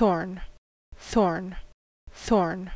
thorn, thorn, thorn.